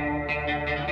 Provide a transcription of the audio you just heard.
Música